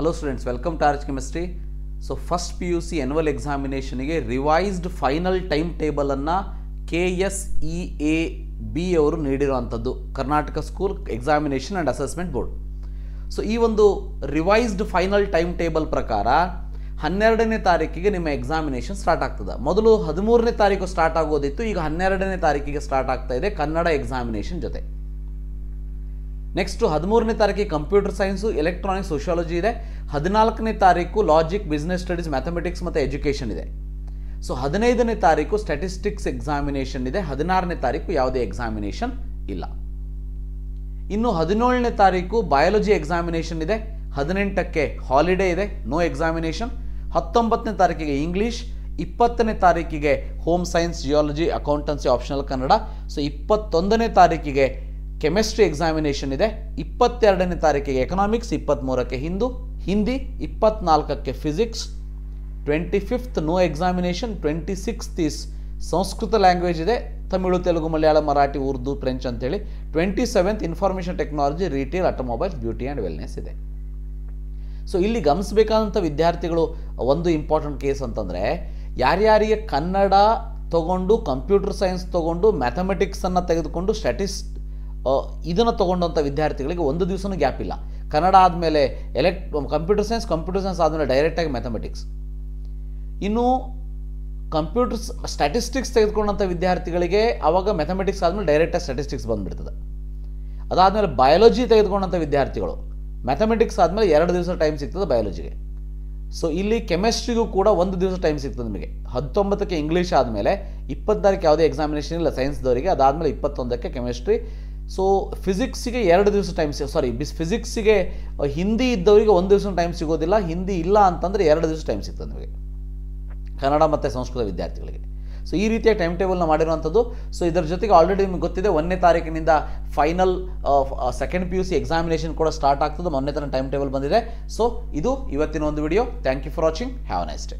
Hello students welcome to arch chemistry so first P U C annual ಎಕ್ಸಾಮಿನೇಷನ್ಗೆ revised final time ಟೇಬಲನ್ನು K S E A B ಅವರು ನೀಡಿರುವಂಥದ್ದು. Karnataka school examination and assessment board so ಈ ಒಂದು revised final time table ಪ್ರಕಾರ ಹನ್ನೆರಡನೇ ತಾರೀಕಿಗೆ ನಿಮ್ಮ examination start ಆಗ್ತದೆ. ಮೊದಲು ಹದಿಮೂರನೇ ತಾರೀಕು ಸ್ಟಾರ್ಟ್ ಆಗೋದಿತ್ತು, ಈಗ ಹನ್ನೆರಡನೇ ತಾರೀಕಿಗೆ ಸ್ಟಾರ್ಟ್ ಆಗ್ತಾ ಇದೆ ಕನ್ನಡ ಎಕ್ಸಾಮಿನೇಷನ್ ಜೊತೆ. ನೆಕ್ಸ್ಟು ಹದಿಮೂರನೇ ತಾರೀಕಿಗೆ ಕಂಪ್ಯೂಟರ್ ಸೈನ್ಸು ಎಲೆಕ್ಟ್ರಾನಿಕ್ಸ್ ಸೋಷಿಯಾಲಜಿ ಇದೆ. ಹದಿನಾಲ್ಕನೇ ತಾರೀಕು ಲಾಜಿಕ್ ಬಿಸ್ನೆಸ್ ಸ್ಟಡೀಸ್ ಮ್ಯಾಥಮೆಟಿಕ್ಸ್ ಮತ್ತು ಎಜುಕೇಷನ್ ಇದೆ. ಸೊ ಹದಿನೈದನೇ ತಾರೀಕು ಸ್ಟ್ಯಾಟಿಸ್ಟಿಕ್ಸ್ ಎಕ್ಸಾಮಿನೇಷನ್ ಇದೆ. ಹದಿನಾರನೇ ತಾರೀಕು ಯಾವುದೇ ಎಕ್ಸಾಮಿನೇಷನ್ ಇಲ್ಲ. ಇನ್ನು ಹದಿನೇಳನೇ ತಾರೀಕು ಬಯಾಲಜಿ ಎಕ್ಸಾಮಿನೇಷನ್ ಇದೆ. ಹದಿನೆಂಟಕ್ಕೆ ಹಾಲಿಡೇ ಇದೆ. ನೋ ಎಕ್ಸಾಮಿನೇಷನ್ ಹತ್ತೊಂಬತ್ತನೇ ತಾರೀಕಿಗೆ ಇಂಗ್ಲೀಷ್ ಇಪ್ಪತ್ತನೇ ತಾರೀಕಿಗೆ home science geology accountancy optional Kannada. So ಇಪ್ಪತ್ತೊಂದನೇ ತಾರೀಕಿಗೆ ಕೆಮಿಸ್ಟ್ರಿ ಎಕ್ಸಾಮಿನೇಷನ್ ಇದೆ. ಇಪ್ಪತ್ತೆರಡನೇ ತಾರೀಕಿಗೆ ಎಕನಾಮಿಕ್ಸ್ ಇಪ್ಪತ್ತ್ಮೂರಕ್ಕೆ Hindu, Hindi, ಇಪ್ಪತ್ನಾಲ್ಕಕ್ಕೆ physics twenty fifth no examination twenty sixth Sanskrit language ಇದೆ. ತಮಿಳು, ತೆಲುಗು, ಮಲಯಾಳ, ಮರಾಠಿ, ಉರ್ದು, ಫ್ರೆಂಚ್ ಅಂತೇಳಿ. Twenty seventh information technology retail automobiles beauty and wellness ಇದೆ. ಸೊ ಇಲ್ಲಿ ಗಮನಿಸಬೇಕಾದಂಥ ವಿದ್ಯಾರ್ಥಿಗಳು ಒಂದು ಇಂಪಾರ್ಟೆಂಟ್ ಕೇಸ್ ಅಂತಂದರೆ, ಯಾರ್ಯಾರಿಗೆ ಕನ್ನಡ ತಗೊಂಡು ಕಂಪ್ಯೂಟರ್ ಸೈನ್ಸ್ ತಗೊಂಡು ಮ್ಯಾಥಮೆಟಿಕ್ಸನ್ನು ತೆಗೆದುಕೊಂಡು ಸ್ಟ್ಯಾಟಿಸ್ ಇದನ್ನು ತೊಗೊಂಡಂಥ ವಿದ್ಯಾರ್ಥಿಗಳಿಗೆ ಒಂದು ದಿವಸನೂ ಗ್ಯಾಪ್ ಇಲ್ಲ. ಕನ್ನಡ ಆದಮೇಲೆ elect computer science computer science ಆದಮೇಲೆ ಡೈರೆಕ್ಟಾಗಿ ಮ್ಯಾಥಮೆಟಿಕ್ಸ್ ಇನ್ನು ಕಂಪ್ಯೂಟರ್ಸ್ ಸ್ಟ್ಯಾಟಿಸ್ಟಿಕ್ಸ್ ತೆಗೆದುಕೊಂಡಂಥ ವಿದ್ಯಾರ್ಥಿಗಳಿಗೆ ಆವಾಗ ಮ್ಯಾಥಮೆಟಿಕ್ಸ್ ಆದಮೇಲೆ ಡೈರೆಕ್ಟಾಗಿ ಸ್ಟ್ಯಾಟಿಸ್ಟಿಕ್ಸ್ ಬಂದುಬಿಡ್ತದೆ. ಅದಾದಮೇಲೆ ಬಯಾಲಜಿ ತೆಗೆದುಕೊಂಡಂಥ ವಿದ್ಯಾರ್ಥಿಗಳು ಮ್ಯಾಥಮೆಟಿಕ್ಸ್ ಆದಮೇಲೆ ಎರಡು ದಿವಸ ಟೈಮ್ ಸಿಗ್ತದೆ ಬಯಾಲಜಿಗೆ ಸೊ ಇಲ್ಲಿ ಕೆಮಿಸ್ಟ್ರಿಗೂ ಕೂಡ ಒಂದು ದಿವಸ ಟೈಮ್ ಸಿಗ್ತದೆ ನಿಮಗೆ. ಹತ್ತೊಂಬತ್ತಕ್ಕೆ ಇಂಗ್ಲೀಷ್ ಆದಮೇಲೆ ಇಪ್ಪತ್ತಾರಕ್ಕೆ ಯಾವುದೇ ಎಕ್ಸಾಮಿನೇಷನ್ ಇಲ್ಲ ಸೈನ್ಸ್ದವರಿಗೆ ಅದಾದಮೇಲೆ ಇಪ್ಪತ್ತೊಂದಕ್ಕೆ ಕೆಮಿಸ್ಟ್ರಿ ಸೊ ಫಿಸಿಕ್ಸಿಗೆ ಎರಡು ದಿವಸ ಟೈಮ್ ಸಿಗೋ ಸಾರಿ ಬಿಸ್ ಫಿಸಿಕ್ಸಿಗೆ ಹಿಂದಿ ಇದ್ದವರಿಗೆ ಒಂದು ದಿವಸ ಟೈಮ್ ಸಿಗೋದಿಲ್ಲ, ಹಿಂದಿ ಇಲ್ಲ ಅಂತಂದರೆ ಎರಡು ದಿವಸ ಟೈಮ್ ಸಿಗ್ತದೆ ನಿಮಗೆ. ಕನ್ನಡ ಮತ್ತು ಸಂಸ್ಕೃತ ವಿದ್ಯಾರ್ಥಿಗಳಿಗೆ. ಸೊ ಈ ರೀತಿಯ ಟೈಮ್ ಟೇಬಲ್ನ ಮಾಡಿರುವಂಥದ್ದು. ಸೊ ಇದರ ಜೊತೆಗೆ ಆಲ್ರೆಡಿ ನಿಮಗೆ ಗೊತ್ತಿದೆ, ಒಂದನೇ ತಾರೀಕಿನಿಂದ final second P U C examination ಕೂಡ ಸ್ಟಾರ್ಟ್ ಆಗ್ತದೆ ಮೊನ್ನೆ ಥರ ಟೈಮ್ ಟೇಬಲ್ ಬಂದಿದೆ. ಸೊ ಇದು ಇವತ್ತಿನ ಒಂದು video thank you for watching have nice day